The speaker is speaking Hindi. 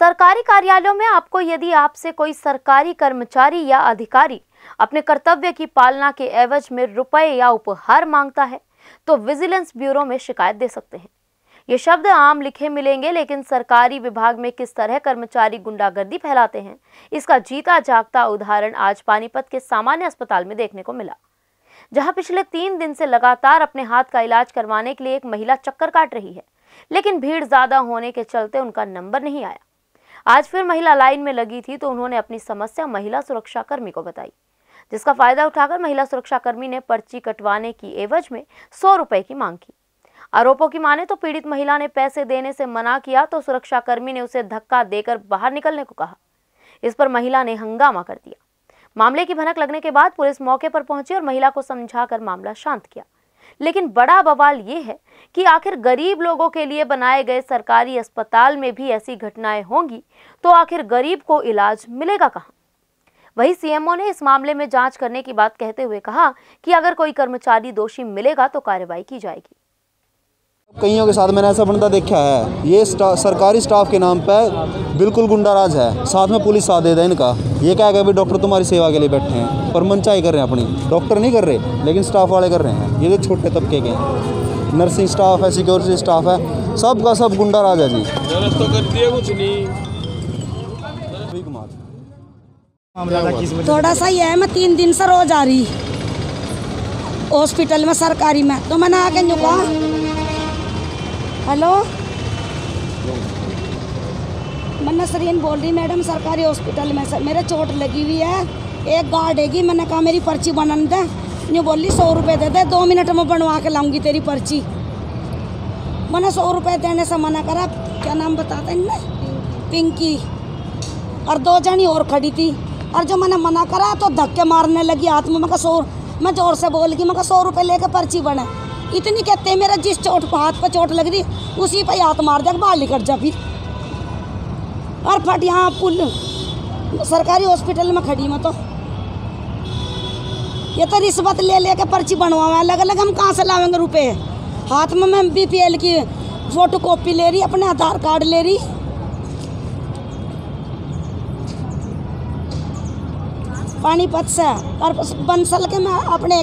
सरकारी कार्यालयों में आपको यदि आपसे कोई सरकारी कर्मचारी या अधिकारी अपने कर्तव्य की पालना के एवज में रुपए या उपहार माँगता है तो विजिलेंस ब्यूरो में शिकायत दे सकते हैं। ये शब्द आम लिखे मिलेंगे, लेकिन सरकारी विभाग में किस तरह कर्मचारी गुंडागर्दी फैलाते हैं, इसका जीता जागता उदाहरण आज पानीपत के सामान्य अस्पताल में देखने को मिला, जहाँ पिछले तीन दिन से लगातार अपने हाथ का इलाज करवाने के लिए एक महिला चक्कर काट रही है, लेकिन भीड़ ज़्यादा होने के चलते उनका नंबर नहीं आया। आज फिर महिला लाइन में लगी थी तो उन्होंने अपनी समस्या महिला सुरक्षा कर्मी को बताई, जिसका फ़ायदा उठाकर महिला सुरक्षा कर्मी ने पर्ची कटवाने की एवज में सौ रुपए की मांग की। आरोपों की माने तो पीड़ित महिला ने पैसे देने से मना किया तो सुरक्षा कर्मी ने उसे धक्का देकर बाहर निकलने को कहा। इस पर महिला ने हंगामा कर दिया। मामले की भनक लगने के बाद पुलिस मौके पर पहुँची और महिला को समझाकर मामला शांत किया। लेकिन बड़ा बवाल ये है कि आखिर गरीब लोगों के लिए बनाए गए सरकारी अस्पताल में भी ऐसी घटनाएँ होंगी तो आखिर गरीब को इलाज मिलेगा कहाँ? वही सीएमओ ने इस मामले में जाँच करने की बात कहते हुए कहा कि अगर कोई कर्मचारी दोषी मिलेगा तो कार्रवाई की जाएगी। कईयों के साथ मैंने ऐसा बंदा देखा है। ये स्टा, सरकारी स्टाफ के नाम पर बिल्कुल गुंडाराज है। साथ में पुलिस साथ दे दे इनका। ये क्या है कि डॉक्टर तुम्हारी सेवा के लिए बैठे हैं। पर मनचाई कर रहे हैं अपनी। डॉक्टर नहीं कर रहे लेकिन स्टाफ वाले कर रहे हैं। ये छोटे तबके के हैं। नर्सिंग स्टाफ है सिक्योरिटी स्टाफ है सब का सब गुंडाराज है जी। तो करती है कुछ नहीं। थोड़ा सा ही है मैं तीन दिन से रोज आ रही। हॉस्पिटल में सरकारी में। तो मैंने आके यूँ कहा हेलो? मैं सरीन बोल रही, मैडम, सरकारी हॉस्पिटल में से मेरे चोट लगी हुई है। एक गार्ड हैगी, मैंने कहा, मेरी पर्ची बनन दे। यूँ बोली, सौ रुपये दे दे, दो मिनट में बनवा के लाऊँगी तेरी पर्ची। मैंने सौ रुपये देने से मना करा। क्या नाम बताते हैं ना पिंकी। और दो जनी और खड़ी थी। और जो मैंने मना करा तो धक्के मारने लगी हाथ में मैं सौ, मैं ज़ोर से बोल गई, मैं सौ रुपये लेके पर्ची बने। इतनी कहते मेरा जिस चोट पर हाथ पर चोट लग रही, उसी पर हाथ मार दिया बाहर निकट जा फिर। और फट यहाँ पुल, सरकारी हॉस्पिटल में खड़ी मैं तो। ये तो रिश्वत ले, लेके पर्ची बनवावे अलग अलग हम कहाँ से लावेंगे रुपए? हाथ में मैं बीपीएल की फ़ोटो कॉपी ले रही, अपने आधार कार्ड ले रही। पानीपत से, और बंसल के मैं अपने